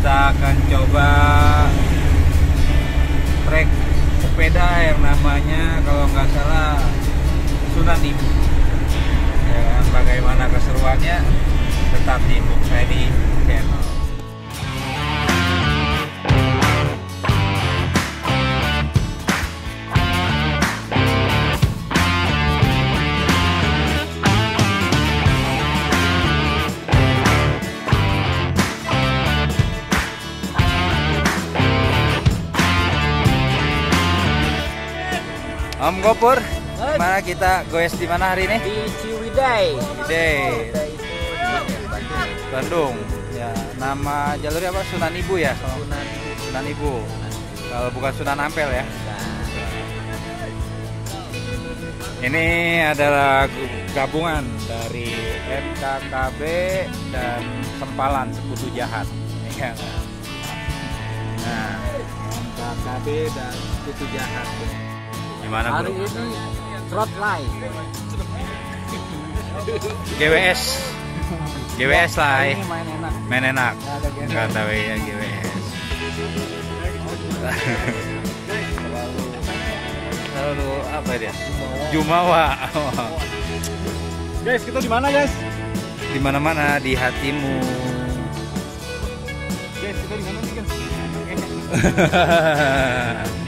Kita akan coba trek sepeda yang namanya kalau nggak salah Sunan Ibu. Ya, bagaimana keseruannya? Tetap di Book Channel. Om Gopur, mana kita goes di mana hari ini? di Ciwidey. Ciwidey, Bandung. Ya, nama jalurnya apa? Sunan Ibu ya? Sunan Sunan Ibu. Kalau bukan Sunan Ampel ya. Ini adalah gabungan dari NKKB dan Sempalan Sekutu Jahat. Iya. Nah, NKKB dan Sekutu Jahat. Gimana Hari bro? ini trot live. GWS. GWS lah. Eh. Main enak. Main enak. Nggak ada ya GWS. Lalu apa dia? Jumawa. Guys, kita di mana guys? Di mana-mana di hatimu. Guys, kita di mana nih guys?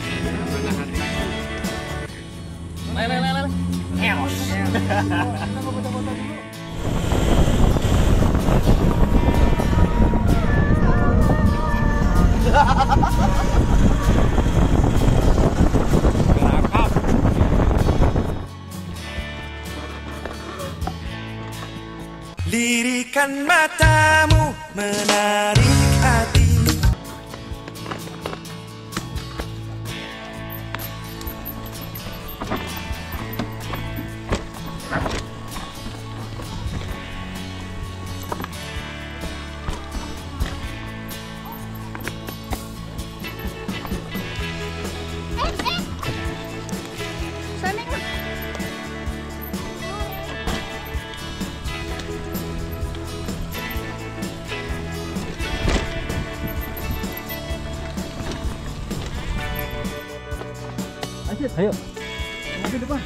Lirikan matamu menarik hati Ayo. Maju depan.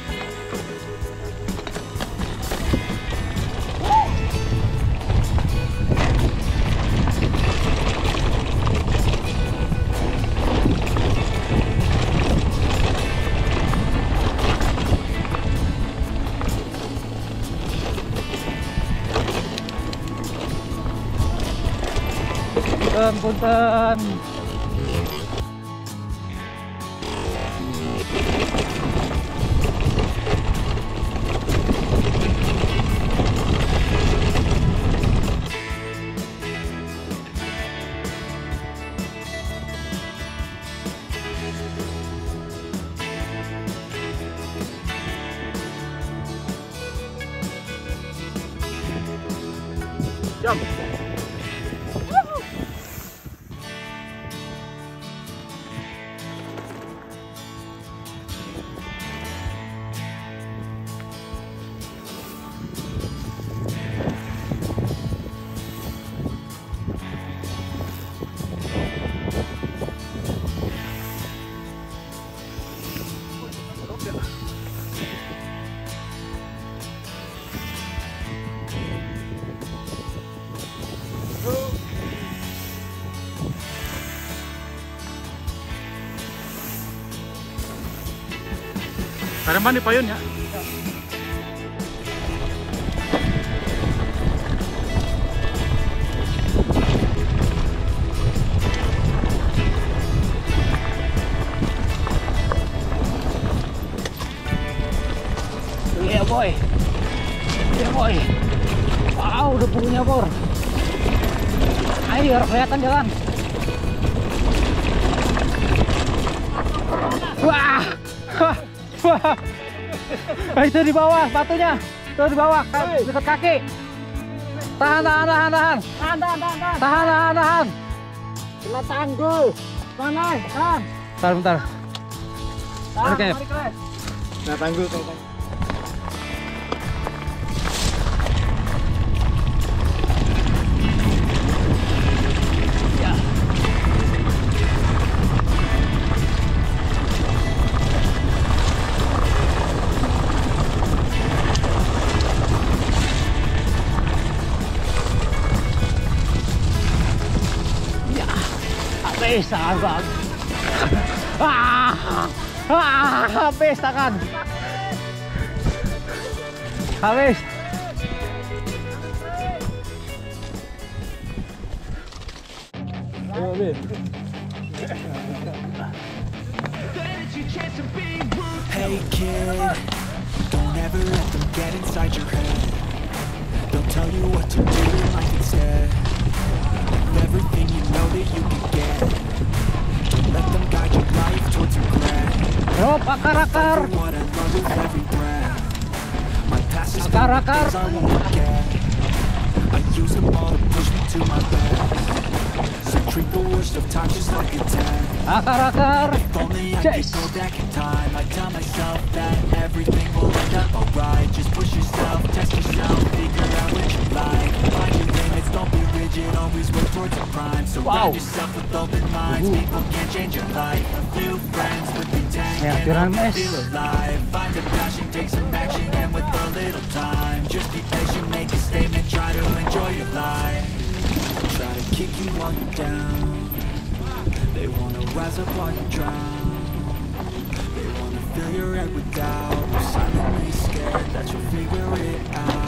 Punten, punten. Thank you. Tanaman ni Payon ya. Iya boy. Iya boy. Wow, udah punya bor. Ayo kelihatan jalan. Ah, Itu di bawah batunya. Itu di bawah, ka- dekat kaki. Tahan, tahan, tahan, tahan. Tahan, tahan, tahan, tahan. Tahan, tahan, tahan. Kena tanggul. Mana? Tahan. Bentar, bentar. Tahan, Oke. mari, Kles. Nah tanggul tanggul. Habis tangan bang ah, ah, habis tangan habis Hey kid, don't ever let them get inside your head. They'll tell you what to do in life instead of everything you know that you can get. Let them guide your life towards regret. Oh, drop akar-akar For what I love with every breath. My past is Akar, akar. things I won't forget. I use them all to push me to my best. So treat the worst of times just like a test. akar-akar If only I could go back in time I tell myself that everything will end up alright Just push yourself, test yourself, figure out what you like Find your limits, don't be rigid, always work towards a prime Surround Wow. yourself with open minds, people can change your life A few friends with intent Ya, can help you feel alive Find a passion, take some action, and with a little time Just be patient, make a statement, try to enjoy your life Try to kick you while you're down they wanna rise up while you drown They wanna fill your head with doubt You're silently scared that you'll figure it out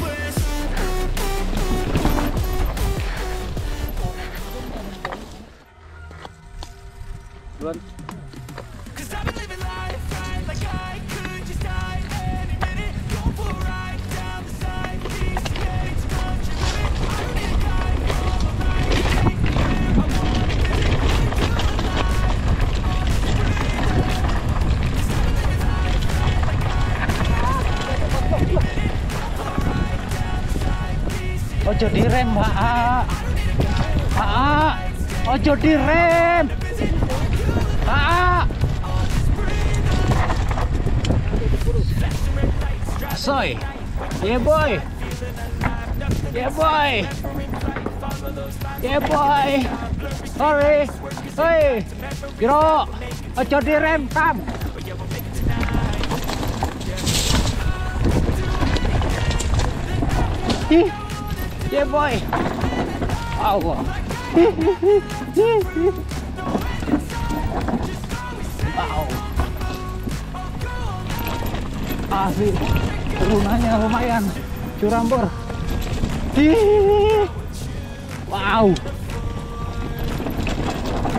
ojo direm haa haa ojo direm. Haa soy yeah boy. Yeah boy. Yeah boy. Sorry hey Biro ojo direm kam. Ih, yeah boy. Allah wow asli lunanya lumayan. Curambur. Ih, wow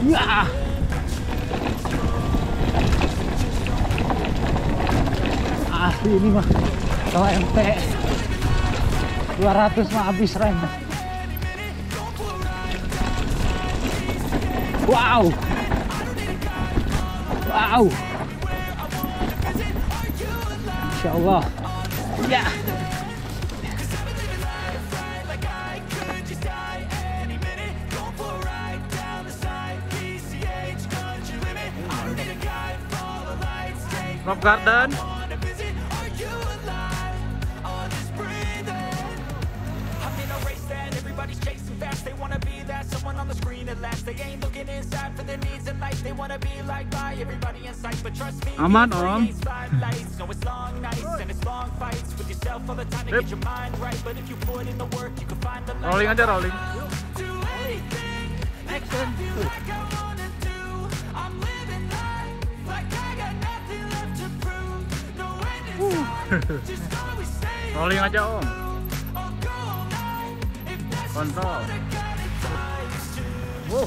ya asli ini mah. Kalau MT 200 mah habis rem wow. Wow. Insya Allah ya. Rock Garden. Aman Om. So it's long nights and it's long fights with yourself all the time to get your mind right. But if you put in the work, you can find the. Rolling aja rolling. Rolling aja om. Kontrol. Wow.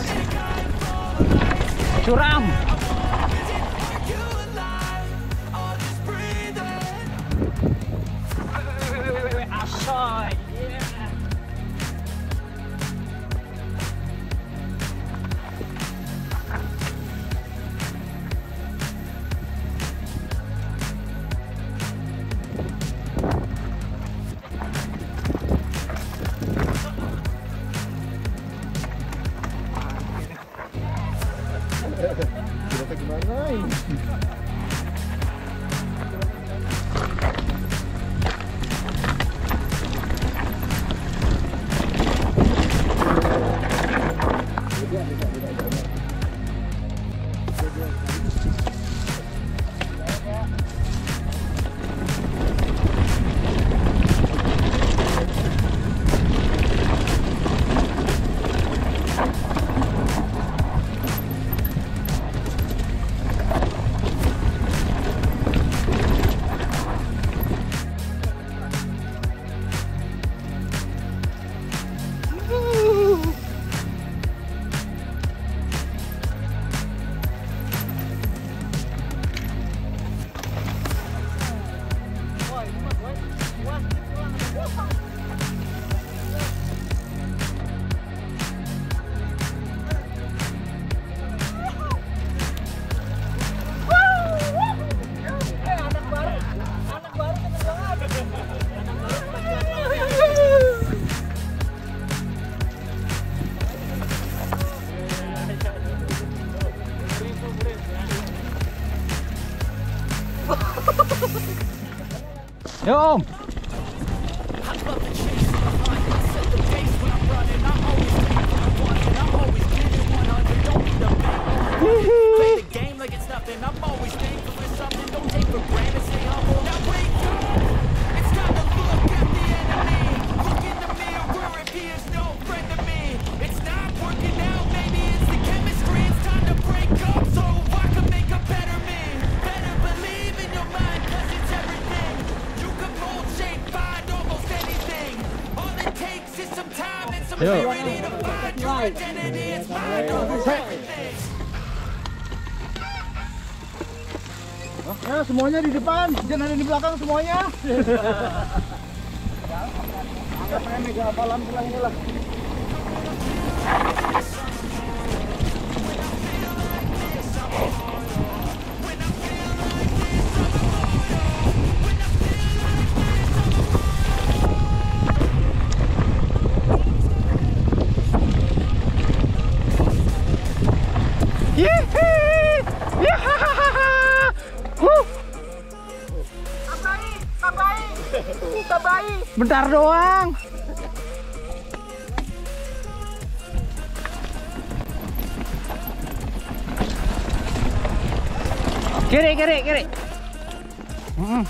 Curam. Yo! Woohoo! Everything. Ya, semuanya di depan, jangan ada di belakang semuanya. Anggap aja mega apalan lah. Bentar doang. Kiri, kiri, kiri. Hmm.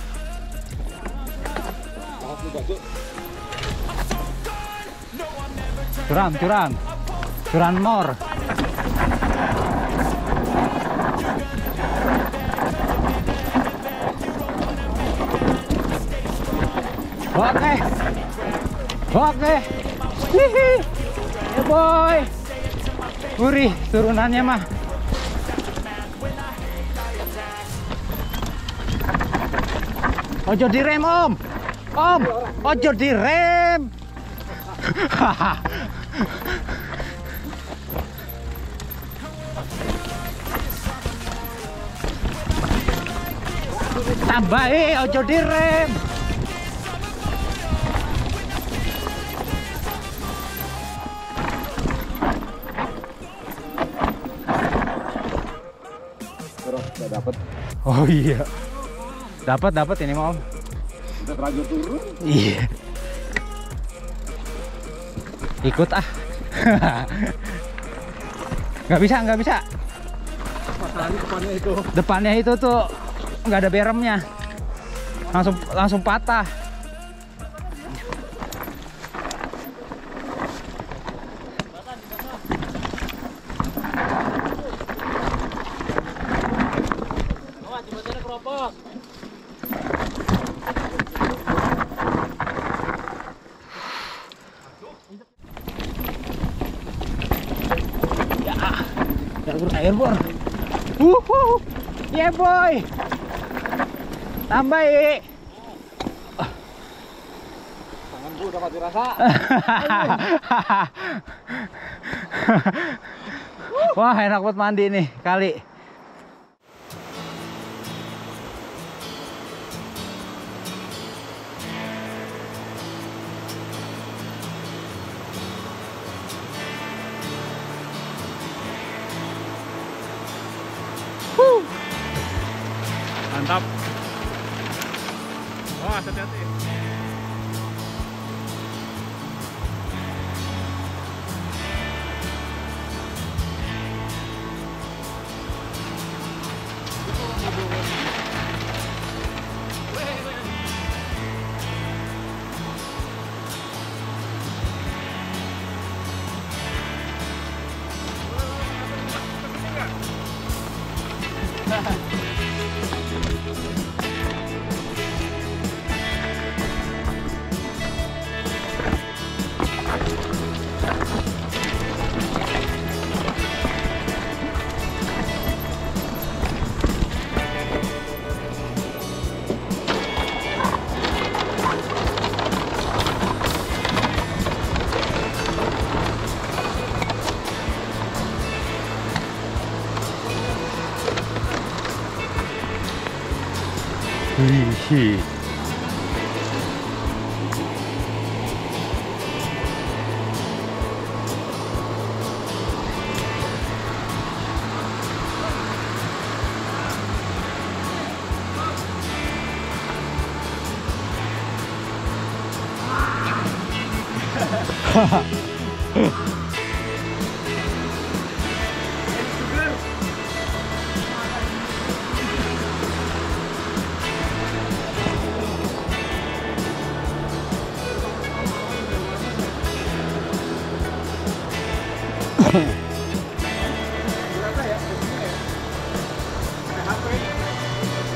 Curam, curam. Curam more. Oke. Oke. Hihi. Ya boy. Gurih turunannya mah. Ojo direm om. Om, ojo direm. Tambahi ojo direm. Oh iya. Dapat dapat ini mau. Udah terlanjur turun. Iya. Ikut ah. Nggak bisa, nggak bisa. Masalahnya depannya itu. Depannya itu tuh nggak ada beremnya. Langsung langsung patah. Ya, jalur air bor. Wuhu. Yeah boy. Tambah I. Tanganku dapat dirasa. Wah enak buat mandi nih kali.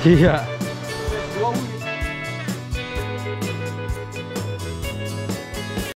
Iya.